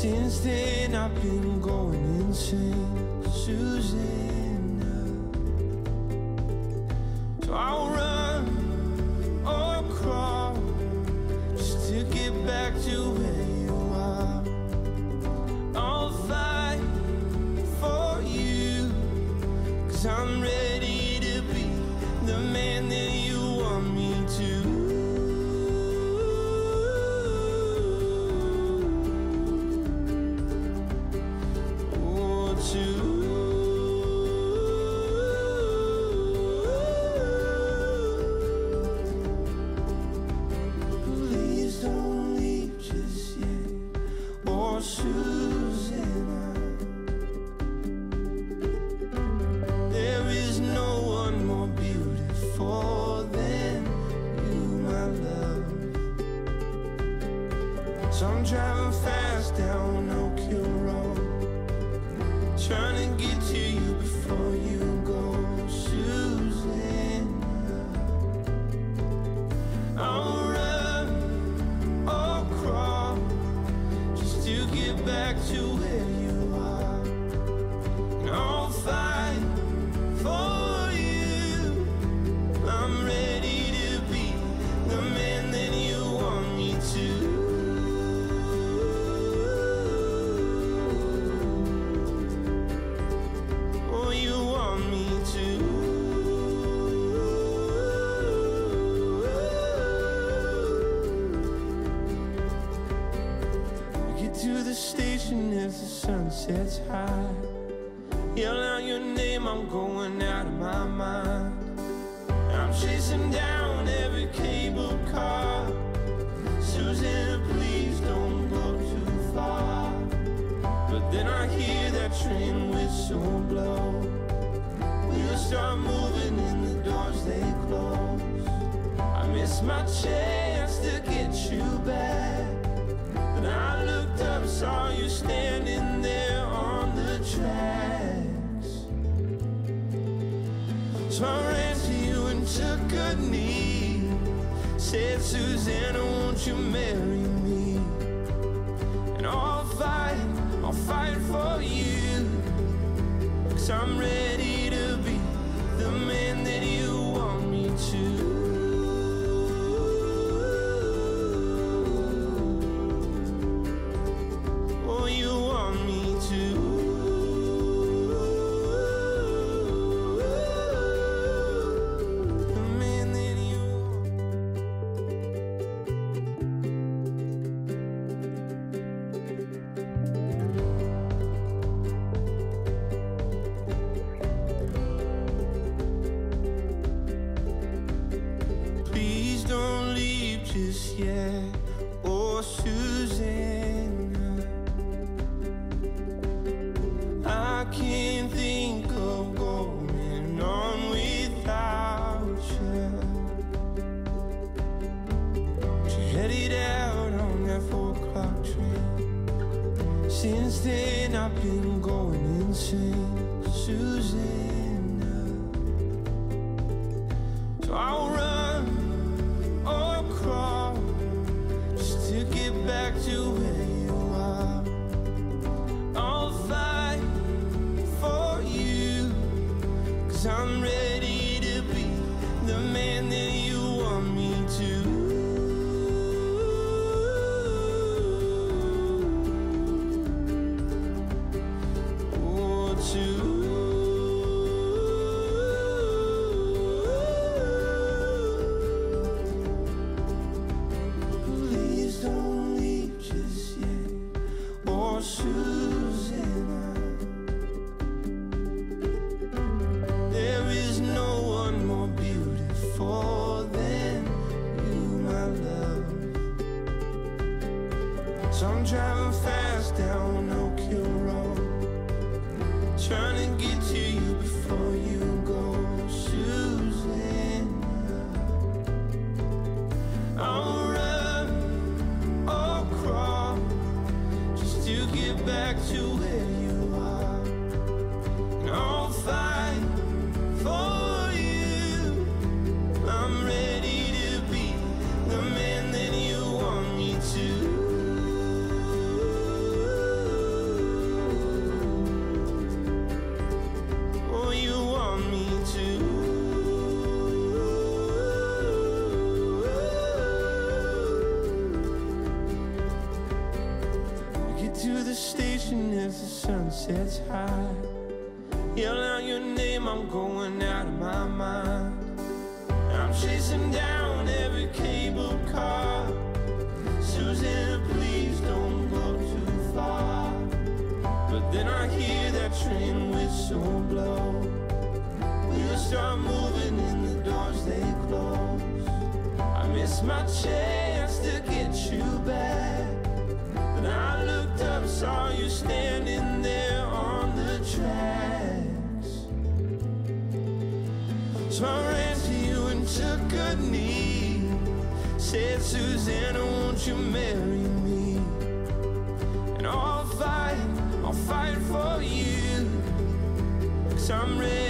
Since then, I've been going insane, Susanna. So I'll run or crawl just to get back to So I'm driving fast down Oak Hill Road, trying to get sets high. Yell out your name, I'm going out of my mind. I'm chasing down every cable car. Susan, please don't go too far. But then I hear that train whistle blow. Wheels start moving and the doors they close. I miss my chance to get you back. So I ran to you and took a knee. Said, Susanna, won't you marry me? And I'll fight, I'll fight for you. Cause I'm ready to be the man that you I've been going insane, Susanna. So I'll run or crawl just to get back to where you are. I'll fight for you, cause I'm ready to be the man that you station as the sun sets high. Yell out your name, I'm going out of my mind. I'm chasing down every cable car. Susanna, please don't go too far. But then I hear that train whistle blow. We'll start moving and the doors they close. I miss my chance to get you back. Susanna, won't you marry me? And I'll fight, I'll fight for you. Cause I'm ready.